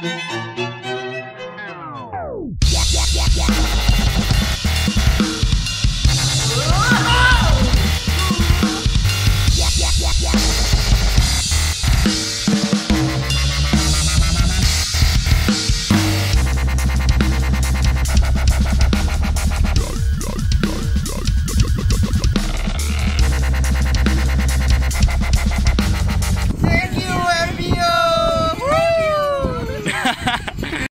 Música